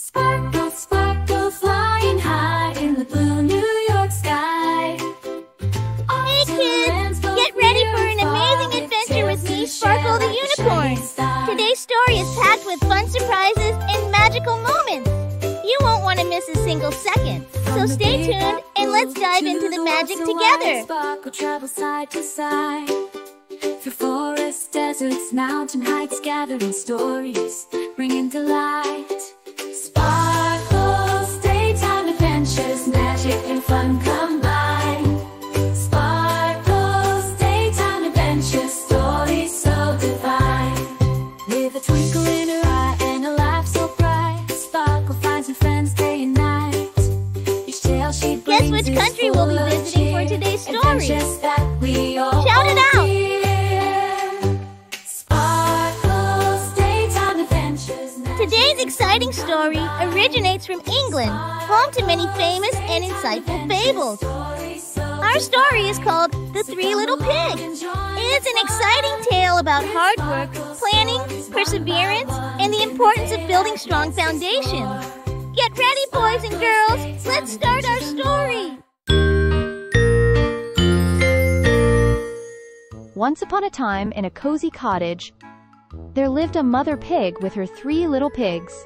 Sparkle, sparkle, flying high in the blue New York sky. Hey kids, get ready for an amazing adventure with me, Sparkle the Unicorn. Today's story is packed with fun surprises and magical moments. You won't want to miss a single second. So stay tuned and let's dive into the magic together. Sparkle travel side to side. Through forests, deserts, mountain heights, gathering stories, bringing to light. Sparkles, daytime adventures, magic and fun combined. Sparkles, daytime adventures, stories so divine. With a twinkle in her eye and a laugh so bright, Sparkle finds her friends day and night. Each tale she Guess which country we'll be visiting for today's story? adventures that we story originates from England, home to many famous and insightful fables. Our story is called The Three Little Pigs. It's an exciting tale about hard work, planning, perseverance, and the importance of building strong foundations. Get ready, boys and girls. Let's start our story. Once upon a time, in a cozy cottage, there lived a mother pig with her three little pigs.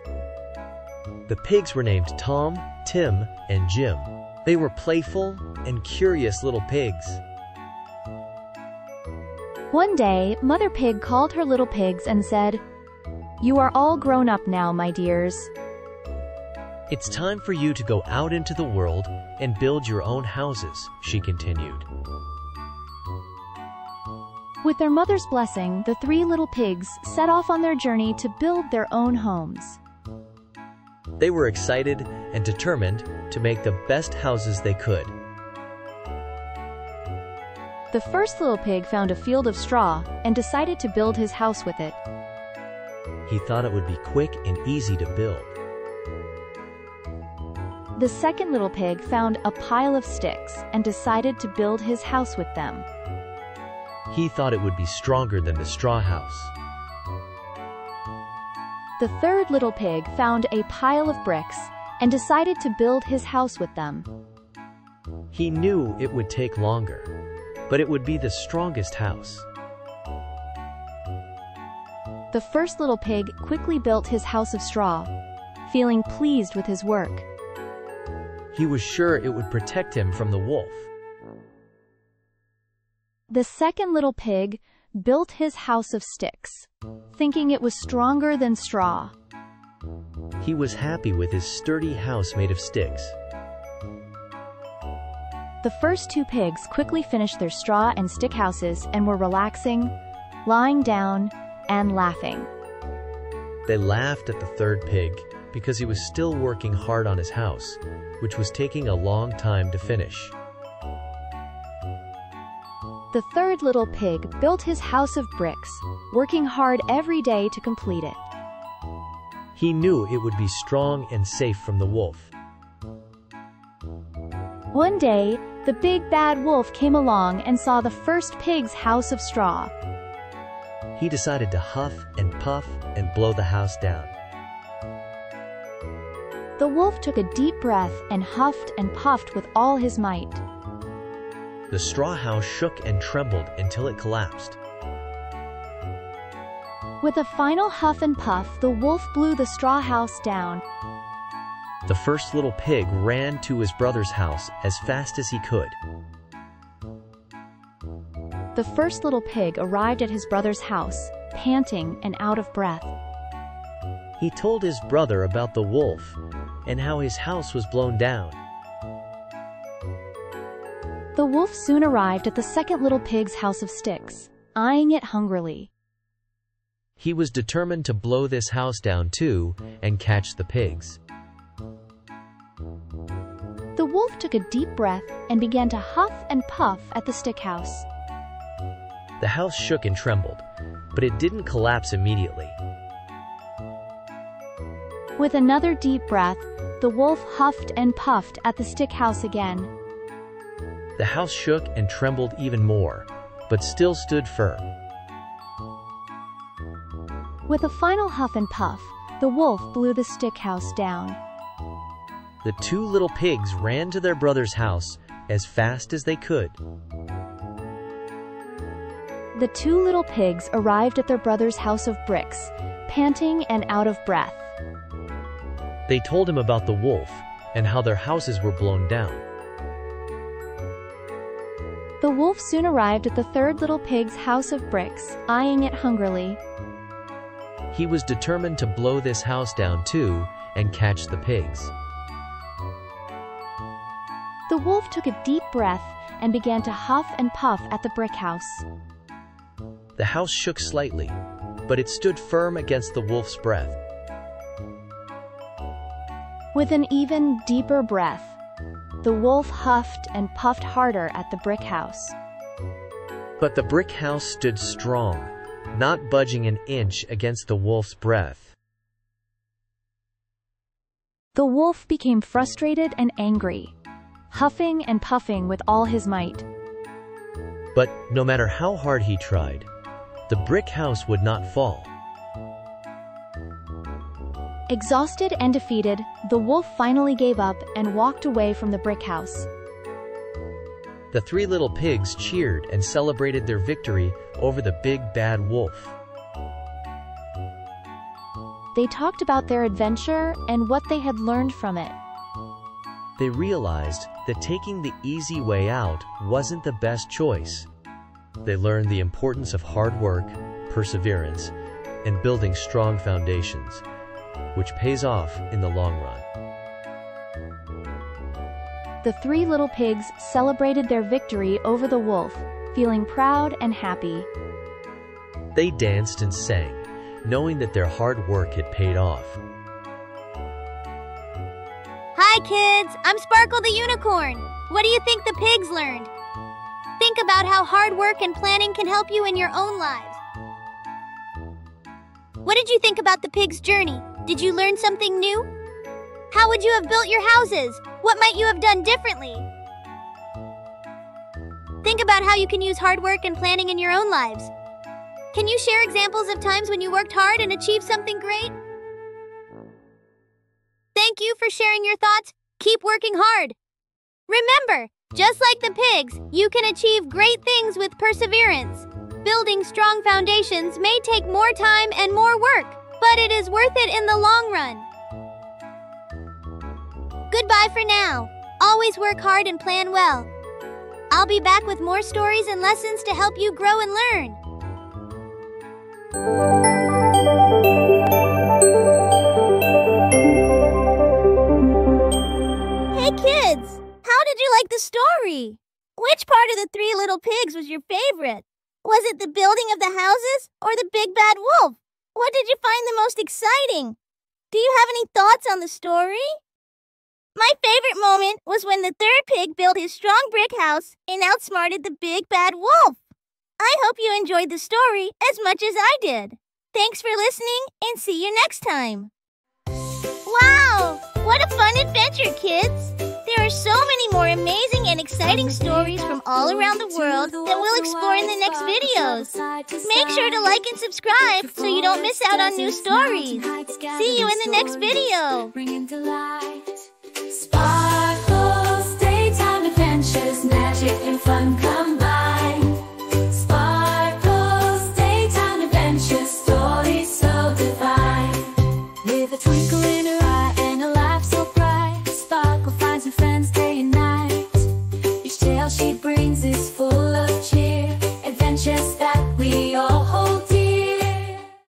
The pigs were named Tom, Tim, and Jim. They were playful and curious little pigs. One day, Mother Pig called her little pigs and said, You are all grown up now, my dears. It's time for you to go out into the world and build your own houses, she continued. With their mother's blessing, the three little pigs set off on their journey to build their own homes. They were excited and determined to make the best houses they could. The first little pig found a field of straw and decided to build his house with it. He thought it would be quick and easy to build. The second little pig found a pile of sticks and decided to build his house with them. He thought it would be stronger than the straw house. The third little pig found a pile of bricks and decided to build his house with them. He knew it would take longer, but it would be the strongest house. The first little pig quickly built his house of straw, feeling pleased with his work. He was sure it would protect him from the wolf. The second little pig built his house of sticks, thinking it was stronger than straw. He was happy with his sturdy house made of sticks. The first two pigs quickly finished their straw and stick houses and were relaxing, lying down, and laughing. They laughed at the third pig because he was still working hard on his house, which was taking a long time to finish. The third little pig built his house of bricks, working hard every day to complete it. He knew it would be strong and safe from the wolf. One day, the big bad wolf came along and saw the first pig's house of straw. He decided to huff and puff and blow the house down. The wolf took a deep breath and huffed and puffed with all his might. The straw house shook and trembled until it collapsed. With a final huff and puff, the wolf blew the straw house down. The first little pig ran to his brother's house as fast as he could. The first little pig arrived at his brother's house, panting and out of breath. He told his brother about the wolf and how his house was blown down. The wolf soon arrived at the second little pig's house of sticks, eyeing it hungrily. He was determined to blow this house down too and catch the pigs. The wolf took a deep breath and began to huff and puff at the stick house. The house shook and trembled, but it didn't collapse immediately. With another deep breath, the wolf huffed and puffed at the stick house again. The house shook and trembled even more, but still stood firm. With a final huff and puff, the wolf blew the stick house down. The two little pigs ran to their brother's house as fast as they could. The two little pigs arrived at their brother's house of bricks, panting and out of breath. They told him about the wolf and how their houses were blown down. The wolf soon arrived at the third little pig's house of bricks, eyeing it hungrily. He was determined to blow this house down too and catch the pigs. The wolf took a deep breath and began to huff and puff at the brick house. The house shook slightly, but it stood firm against the wolf's breath. With an even deeper breath, the wolf huffed and puffed harder at the brick house. But the brick house stood strong, not budging an inch against the wolf's breath. The wolf became frustrated and angry, huffing and puffing with all his might. But no matter how hard he tried, the brick house would not fall. Exhausted and defeated, the wolf finally gave up and walked away from the brick house. The three little pigs cheered and celebrated their victory over the big bad wolf. They talked about their adventure and what they had learned from it. They realized that taking the easy way out wasn't the best choice. They learned the importance of hard work, perseverance, and building strong foundations, which pays off in the long run. The three little pigs celebrated their victory over the wolf, feeling proud and happy. They danced and sang, knowing that their hard work had paid off. Hi, kids! I'm Sparkle the Unicorn. What do you think the pigs learned? Think about how hard work and planning can help you in your own lives. What did you think about the pig's journey? Did you learn something new? How would you have built your houses? What might you have done differently? Think about how you can use hard work and planning in your own lives. Can you share examples of times when you worked hard and achieved something great? Thank you for sharing your thoughts. Keep working hard. Remember, just like the pigs, you can achieve great things with perseverance. Building strong foundations may take more time and more work, but it is worth it in the long run. Goodbye for now. Always work hard and plan well. I'll be back with more stories and lessons to help you grow and learn. Hey kids, how did you like the story? Which part of the three little pigs was your favorite? Was it the building of the houses or the big bad wolf? What did you find the most exciting? Do you have any thoughts on the story? My favorite moment was when the third pig built his strong brick house and outsmarted the big bad wolf. I hope you enjoyed the story as much as I did. Thanks for listening and see you next time. Wow! What a fun adventure, kids! There are so many more amazing and exciting stories from all around the world that we'll explore in the next videos. Make sure to like and subscribe so you don't miss out on new stories. See you in the next video. Sparkles, daytime adventures, magic and fun